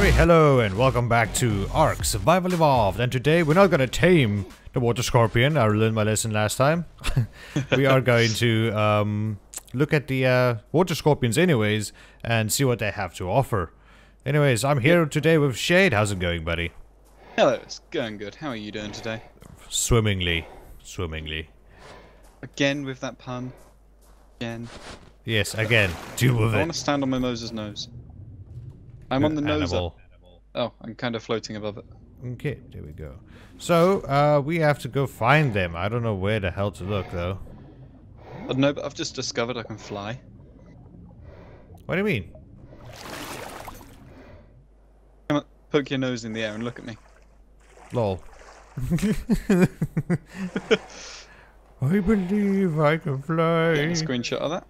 Very hello and welcome back to Ark Survival Evolved and today we're not gonna tame the water scorpion, I learned my lesson last time. we are going to um, look at the uh, water scorpions anyways and see what they have to offer. Anyways, I'm here today with Shade. How's it going, buddy? Hello, it's going good. How are you doing today? Swimmingly. Swimmingly. Again with that pun. Again. Yes, again. Deal with I it. want to stand on my Mosa's nose. I'm on the nose. Animal. Oh, I'm kind of floating above it. Okay, there we go. So, uh, we have to go find them. I don't know where the hell to look, though. I don't know, but I've just discovered I can fly. What do you mean? Come on, poke your nose in the air and look at me. Lol. I believe I can fly. Get a screenshot of that.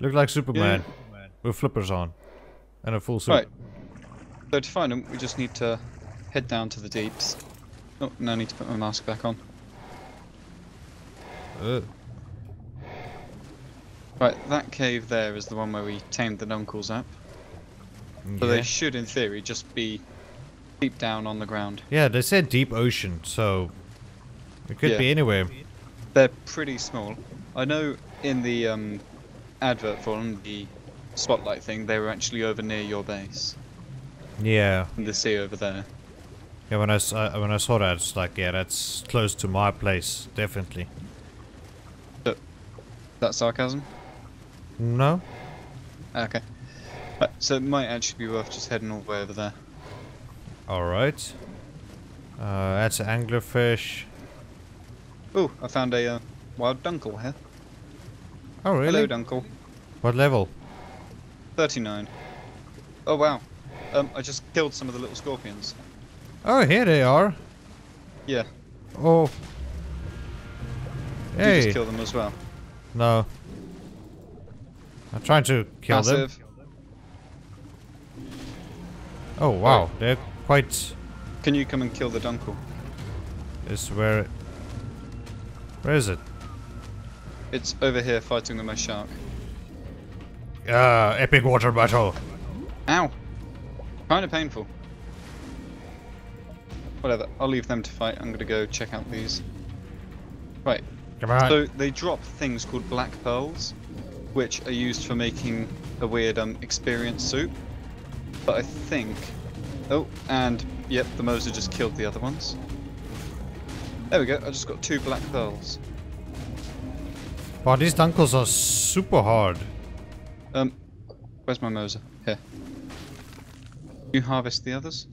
Look like Superman with flippers on and a full suit. Right. So to find them, we just need to head down to the deeps. Oh, now I need to put my mask back on. Uh, Right, that cave there is the one where we tamed the Dunkles at. So they should, in theory, just be deep down on the ground. yeah, they said deep ocean, so it could Yeah. be anywhere. They're pretty small. I know in the um, advert for them, the spotlight thing, they were actually over near your base. Yeah, In the sea over there. yeah. When I uh, when I saw that, it's like, yeah, that's close to my place, definitely. That sarcasm? No, Okay. Right, so it might actually be worth just heading all the way over there. all right. Uh, that's an anglerfish. Oh, I found a uh, wild dunkel here. Oh, really? Hello, dunkel. what level? 39. Oh, wow. Um, I just killed some of the little scorpions. Oh, here they are. Yeah, Oh. Hey. you just killed them as well. No. I'm trying to kill them. Massive. Oh wow, they're quite. Can you come and kill the dunkel? Is where. It... Where is it? It's over here fighting the my shark. Uh, epic water battle. Ow! Kind of painful. Whatever, I'll leave them to fight. I'm gonna go check out these. Right, Come on. so they drop things called black pearls, which are used for making a weird um experience soup. But I think. Oh, and yep, the Mosa just killed the other ones. There we go. I just got two black pearls. wow, these dunkles are super hard. Um, where's my Mosa? Here. You harvest the others?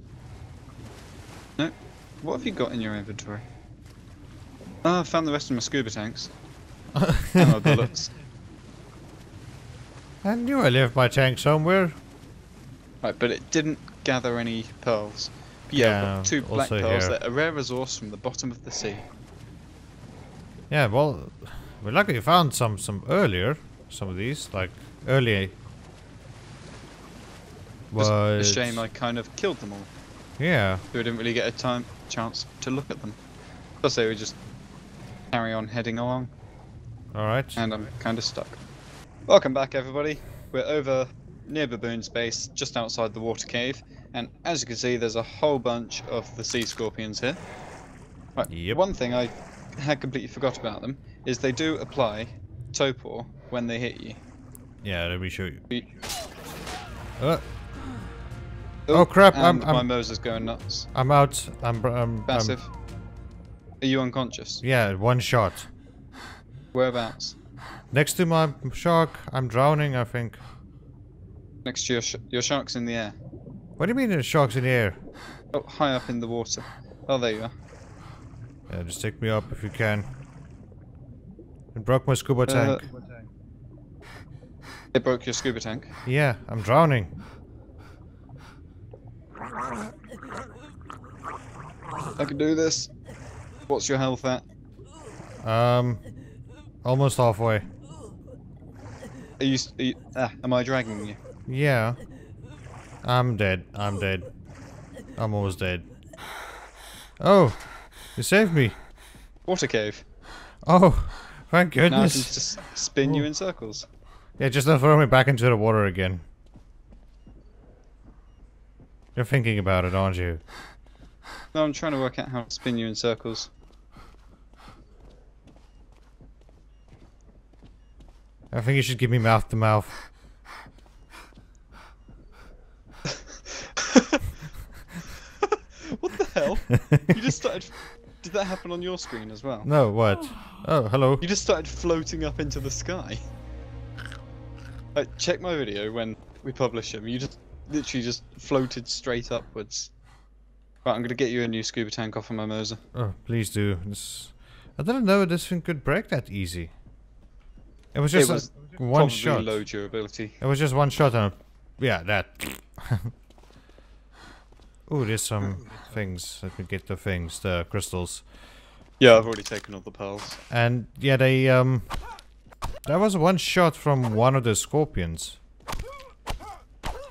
No. What have you got in your inventory? Oh, I found the rest of my scuba tanks. and my bullets. I knew I left my tank somewhere. Right, but it didn't gather any pearls. But yeah, Yeah, two black pearls. here. They're a rare resource from the bottom of the sea. Yeah, well, we luckily found some some earlier. Some of these, like Just But a shame I kind of killed them all. Yeah. So we didn't really get a time chance to look at them. I say we just carry on heading along. All right. and I'm kind of stuck. Welcome back, everybody. We're over near Baboon's base, just outside the water cave, and as you can see, there's a whole bunch of the sea scorpions here. Right, Yep. One thing I had completely forgot about them is they do apply Torpor when they hit you. Yeah. Let me show you. Uh, Oh, crap, I'm- And my I'm- Mosa's going nuts. I'm out. I'm. I'm. I'm Massive. Are you unconscious? yeah, one shot. Whereabouts? Next to my shark, I'm drowning. I think. Next to your sh your shark's in the air. What do you mean the shark's in the air? Oh, high up in the water. Oh, there you are. Yeah, just take me up if you can. It broke my scuba Uh, tank. It broke your scuba tank. Yeah, I'm drowning. I can do this. What's your health at? Um, almost halfway. Are you, are you ah, am I dragging you? Yeah. I'm dead. I'm dead. I'm almost dead. Oh, you saved me. Water cave. Oh, thank goodness. Now I can just spin you Oh. in circles. Yeah, just don't throw me back into the water again. You're thinking about it, aren't you? No, I'm trying to work out how to spin you in circles. I think you should give me mouth to mouth. what the hell? you just started. Did that happen on your screen as well? No, what? Oh, hello. You just started floating up into the sky. Like, check my video when we publish them. You just literally just floated straight upwards. Right, I'm gonna get you a new scuba tank off of my Mosa. Oh, please do. This... I didn't know this thing could break that easy. It was just it was a, one shot. low durability. It was just one shot and yeah, that. Ooh, there's some things. Let me get the things, the crystals. Yeah, I've already taken all the pearls. And yeah, they um, that was one shot from one of the scorpions.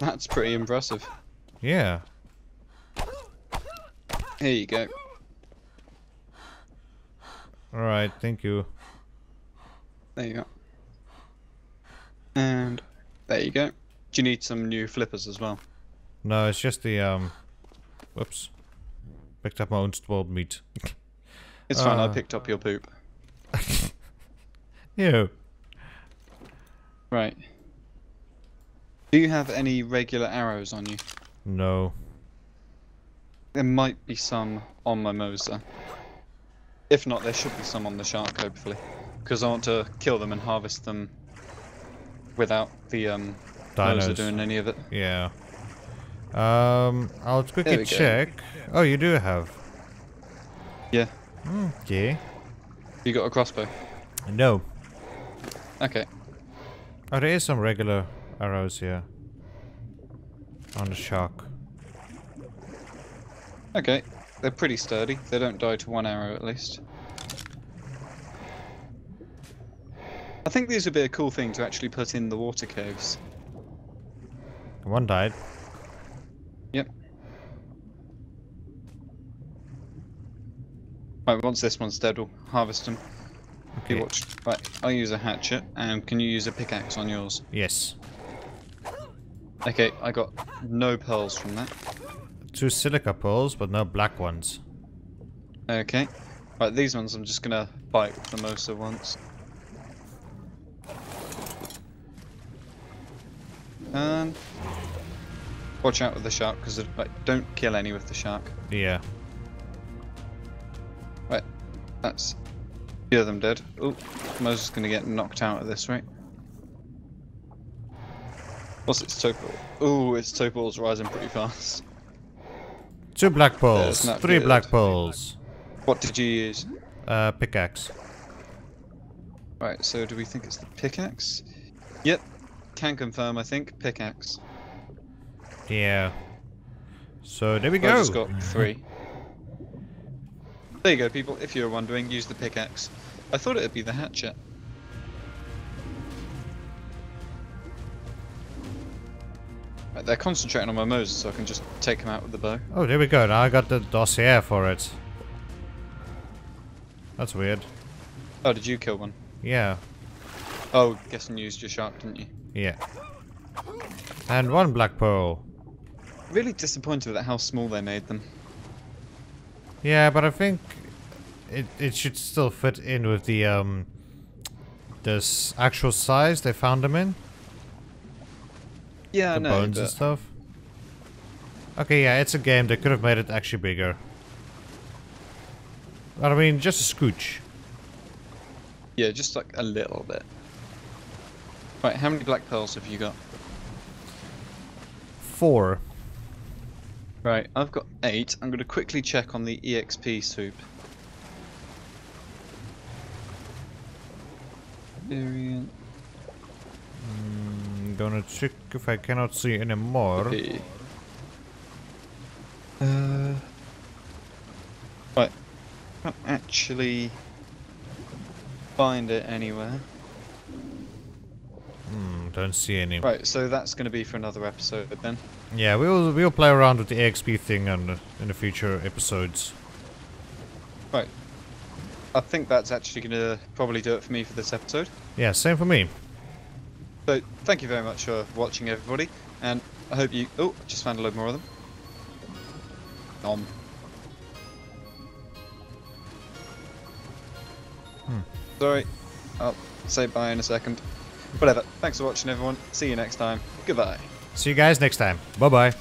That's pretty impressive. Yeah. Here you go. All right, thank you. There you go. And there you go. Do you need some new flippers as well? No, it's just the um, whoops, picked up my own spoiled meat. It's fine, I Uh. picked up your poop. Ew. Right. Do you have any regular arrows on you? No. There might be some on my Mosa. If not, there should be some on the shark, hopefully. Because I want to kill them and harvest them without the um, Mosa Dinos. doing any of it. Yeah. Um, I'll quickly we go. check. Oh, you do have. Yeah. Okay. You got a crossbow? No. Okay. Oh, there is some regular arrows here. On the shark. Okay. They're pretty sturdy. They don't die to one arrow at least. I think these would be a cool thing to actually put in the water caves. One died. Yep. Right, once this one's dead, we'll harvest them. Okay, watch. Right, I'll use a hatchet, and can you use a pickaxe on yours? Yes. Okay, I got no pearls from that. Two silica pearls, but no black ones. Okay. Right, these ones I'm just gonna bite the most Mosa once. And watch out with the shark, because like, don't kill any with the shark. Yeah. Few of them dead. Oh, Mosa's is gonna get knocked out at this rate. What's its total? Oh, its total's rising pretty fast. Two black. That's not Three good. black pearls. What did you use? Uh, pickaxe. Right, so do we think it's the pickaxe? Yep, can confirm. I think pickaxe. Yeah. So there we I go. just got three. There you go, people. If you're wondering, use the pickaxe. I thought it would be the hatchet. Right, they're concentrating on my Mosa's, so I can just take them out with the bow. Oh, there we go. Now I got the dossier for it. That's weird. Oh, did you kill one? Yeah. Oh, guessing you used your shark, didn't you? Yeah. And one black pearl. Really disappointed at how small they made them. Yeah, but I think it it should still fit in with the um this actual size they found them in. Yeah, the no, bones and stuff. Okay, yeah, it's a game. They could have made it actually bigger. But I mean, just a scooch. yeah, just like a little bit. Right, how many black pearls have you got? Four. Right, I've got eight. I'm going to quickly check on the EXP soup. Variant. I'm gonna check if I cannot see any more. Okay. Uh. Right. Can't actually find it anywhere. Hmm, don't see any. Right, so that's going to be for another episode then. Yeah, we'll we'll play around with the EXP thing on the, in the future episodes. Right. I think that's actually going to probably do it for me for this episode. Yeah, same for me. So, thank you very much for watching, everybody, and I hope you. Oh, just found a load more of them. Nom. Hmm. Sorry. I'll say bye in a second. Whatever. Thanks for watching, everyone. See you next time. Goodbye. See you guys next time. Bye bye.